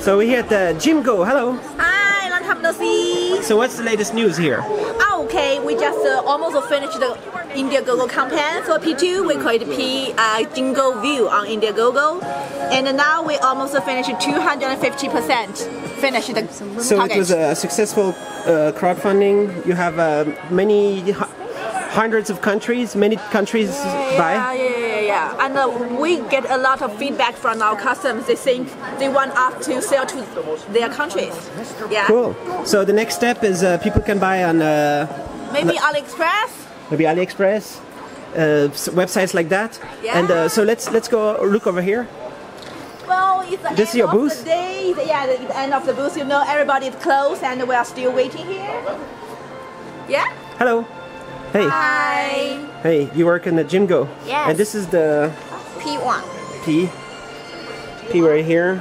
So we're here at the JmGO. Hello. Hi, long time no see. So what's the latest news here? Ah, okay, we just uh, almost finished the India Indiegogo campaign for P2. We call it P uh, JmGO View on India Indiegogo, and now we almost finished 250% finished the So target. it was a successful uh, crowdfunding. You have uh, many hundreds of countries, many countries Yeah, buy. yeah, yeah, yeah. And uh, we get a lot of feedback from our customers. They think they want us to sell to their countries. Yeah. Cool. So the next step is uh, people can buy on uh, Maybe AliExpress. maybe AliExpress, uh, websites like that. Yeah. And uh, so let's let's go look over here. Well, it's the This end is your of booth? the day. Yeah, the, the end of the booth. You know, everybody is closed, and we are still waiting here. Yeah. Hello. Hey. Hi. Hey, you work in the JmGO. Yes. And this is the P1. P. P right here.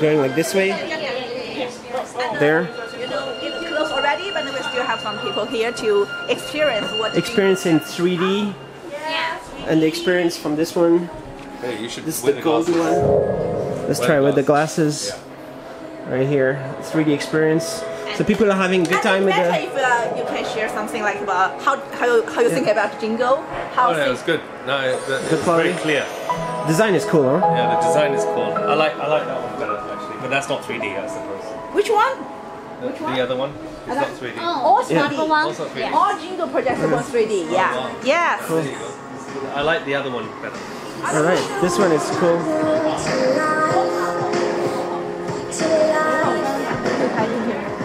Going like this way. There. You know, it's closed already, but we still have some people here to experience what. Experience in 3D. And the experience from this one. Hey, you should This is the the golden one. Let's try the with the glasses. Right here. 3D experience. So people are having a good time with better the. if uh, you can share something like about how how, how you think about JmGO. How Oh no, think- it's good. No, it, the, it's very clear. Design is cool, huh? Yeah, the design is cool. I like I like that one better actually, but that's not 3D, I suppose. Which one? The, the other one is not 3D. All 3D. Also 3D. All JmGO projects are 3D. Yeah. Yes. There you. I like the other one better. Alright, this one is cool. Thank you.